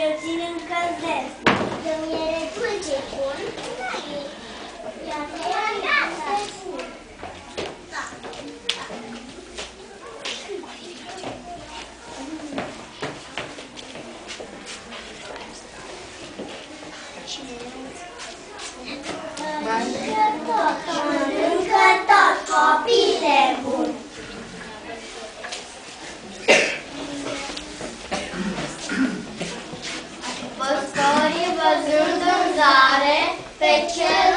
Eu țin în căldesc. Când e repulge bun, da, e. Iar da, da, da. Thank you. Văzând în zare, pe cerul